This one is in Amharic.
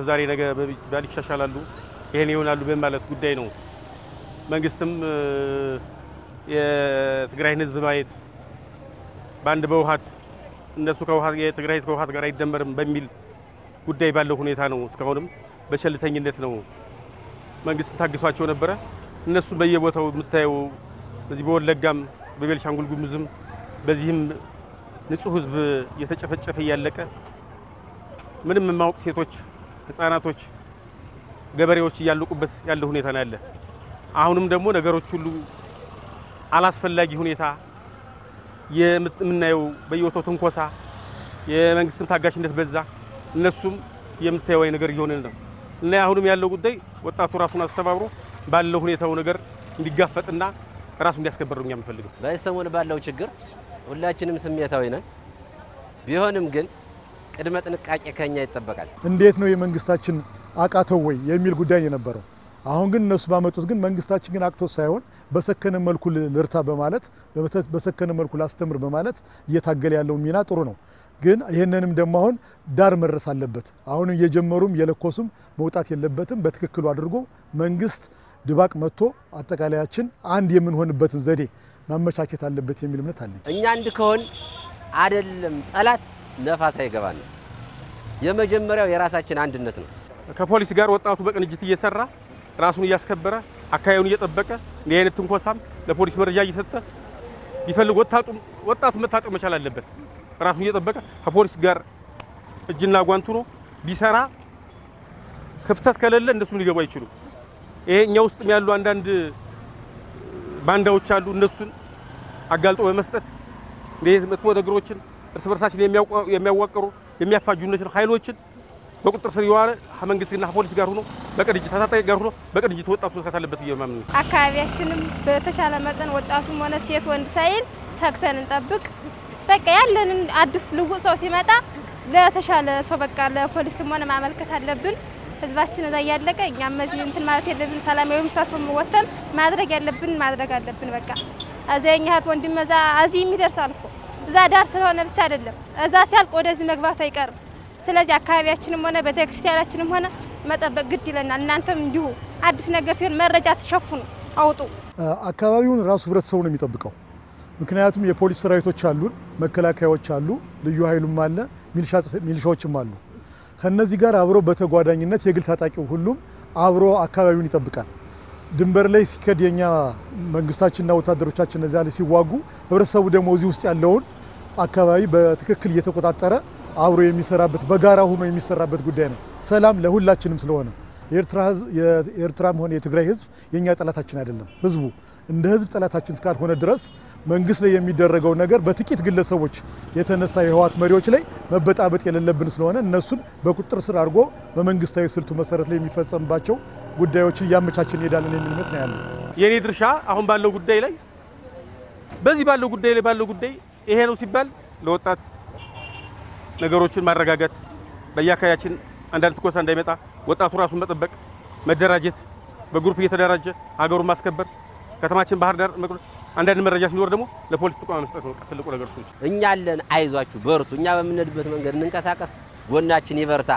ዛሬ ነገ ባል ይሻሻላሉ፣ ይሄን ይሆናሉ በማለት ጉዳይ ነው። መንግስትም የትግራይን ህዝብ ማየት በአንድ በውሃት እነሱ የትግራይ ህዝብ ከውሃት ጋር አይደመርም በሚል ጉዳይ ባለው ሁኔታ ነው። እስካሁንም በቸልተኝነት ነው መንግስትን ታግሷቸው ነበረ። እነሱም በየቦታው የምታየው በዚህ በወለጋም በቤልሻንጉል ጉሙዝም በዚህም ንጹህ ህዝብ እየተጨፈጨፈ እያለቀ ምንም የማወቅ ሴቶች፣ ህፃናቶች፣ ገበሬዎች እያለቁበት ያለ ሁኔታ ነው ያለ። አሁንም ደግሞ ነገሮች ሁሉ አላስፈላጊ ሁኔታ የምናየው በየቦታው ትንኮሳ፣ የመንግስትም ታጋሽነት በዛ፣ እነሱም የምታየው ነገር እየሆነ ነው እና አሁንም ያለው ጉዳይ ወጣቱ ራሱን አስተባብሮ ባለው ሁኔታው ነገር እንዲጋፈጥና ራሱ እንዲያስከበር ነው የምፈልገው። በዚህ ሰሞን ባለው ችግር ሁላችንም ስሜታዊ ነን። ቢሆንም ግን ቅድመ ጥንቃቄ ከኛ ይጠበቃል። እንዴት ነው የመንግስታችን አቃተው ወይ የሚል ጉዳይ የነበረው። አሁን ግን እነሱ ባመጡት ግን መንግስታችን ግን አቅቶት ሳይሆን በሰከነ መልኩ ልርታ በማለት በሰከነ መልኩ ላስተምር በማለት እየታገለ ያለው ሚና ጥሩ ነው። ግን ይህንንም ደግሞ አሁን ዳር መድረስ አለበት። አሁንም እየጀመሩም እየለኮሱም መውጣት የለበትም። በትክክሉ አድርጎ መንግስት ድባቅ መጥቶ አጠቃላያችን አንድ የምንሆንበትን ዘዴ ማመቻቸት አለበት የሚል እምነት አለኝ። እኛ አንድ ከሆን አይደለም ጠላት ነፋስ አይገባን። የመጀመሪያው የራሳችን አንድነት ነው። ከፖሊስ ጋር ወጣቱ በቅንጅት እየሰራ ራሱን እያስከበረ አካባቢውን እየጠበቀ እንዲህ አይነት ትንኮሳም ለፖሊስ መረጃ እየሰጠ ቢፈልግ ወጣቱ መታጠቅ መቻል አለበት። ራሱን እየጠበቀ ከፖሊስ ጋር እጅና ጓንቱ ነው ቢሰራ ክፍተት ከሌለ እነሱም ሊገቡ አይችሉም። ይሄ እኛ ውስጥም ያሉ አንዳንድ ባንዳዎች አሉ። እነሱን አጋልጦ በመስጠት እንዲህ መጥፎ ነገሮችን እርስ በርሳችን የሚያዋቅሩ የሚያፋጁ እነዚህ ኃይሎችን በቁጥጥር ስር የዋለ ከመንግስትና ከፖሊስ ጋር ሆኖ በቅንጅት ታጣቂ ጋር ሆኖ በቅንጅት ወጣቱ መስራት አለበት እየማምን ነው። አካባቢያችንም በተሻለ መጠን ወጣቱም ሆነ ሴት ወንድ ሳይል ተግተን እንጠብቅ። በቃ ያለንን አዲስ ልውጥ ሰው ሲመጣ ለተሻለ ሰው በቃ ለፖሊስም ሆነ ማመልከት አለብን። ህዝባችን እዛ እያለቀ እኛም እዚህ እንትን ማለት የለብን። ሰላማዊ ሰልፍ ወጥተን ማድረግ ያለብን ማድረግ አለብን። በቃ እዛ የኛ እህት ወንድም እዛ እዚህ የሚደርሳል እኮ እዛ ዳር ስለሆነ ብቻ አይደለም፣ እዛ ሲያልቅ ወደዚህ መግባቱ አይቀርም። ስለዚህ አካባቢያችንም ሆነ ቤተክርስቲያናችንም ሆነ መጠበቅ ግድ ይለናል። እናንተም እንዲሁ አዲስ ነገር ሲሆን መረጃ ትሸፍኑ አውጡ። አካባቢውን ራሱ ህብረተሰቡ ነው የሚጠብቀው። ምክንያቱም የፖሊስ ሰራዊቶች አሉን፣ መከላከያዎች አሉ፣ ልዩ ኃይሉም አለ፣ ሚሊሻዎችም አሉ። ከነዚህ ጋር አብሮ በተጓዳኝነት የግል ታጣቂው ሁሉም አብሮ አካባቢውን ይጠብቃል። ድንበር ላይ ሲከድ የኛ መንግስታችንና ወታደሮቻችን እነዚያ ላይ ሲዋጉ፣ ህብረተሰቡ ደግሞ እዚህ ውስጥ ያለውን አካባቢ በትክክል እየተቆጣጠረ አብሮ የሚሰራበት በጋራ ሆኖ የሚሰራበት ጉዳይ ነው። ሰላም ለሁላችንም ስለሆነ የኤርትራም ሆነ የትግራይ ህዝብ የኛ ጠላታችን አይደለም። ህዝቡ እንደ ህዝብ ጠላታችን እስካልሆነ ድረስ መንግስት ላይ የሚደረገው ነገር በጥቂት ግለሰቦች የተነሳ የህወሓት መሪዎች ላይ መበጣበጥ የሌለብን ስለሆነ እነሱን በቁጥጥር ስር አድርጎ በመንግስታዊ ስልቱ መሰረት ላይ የሚፈጸምባቸው ጉዳዮችን እያመቻችን እንሄዳለን የሚል እምነት ነው ያለ። የኔ ድርሻ አሁን ባለው ጉዳይ ላይ በዚህ ባለው ጉዳይ ላይ ባለው ጉዳይ ይሄ ነው ሲባል ለወጣት ነገሮችን ማረጋጋት፣ በየአካባቢያችን አንዳንድ ትኮሳ እንዳይመጣ ወጣቱ ራሱን መጠበቅ፣ መደራጀት፣ በ group እየተደራጀ ሀገሩን ማስከበር፣ ከተማችን ባህር ዳር አንዳንድ መረጃ ሲኖር ደግሞ ለፖሊስ ጥቆማ መስጠት ነው ትልቁ ነገር። እኛ አለን፣ አይዟችሁ፣ በርቱ። እኛ በምንሄድበት መንገድ እንንቀሳቀስ፣ ጎናችን ይበርታ።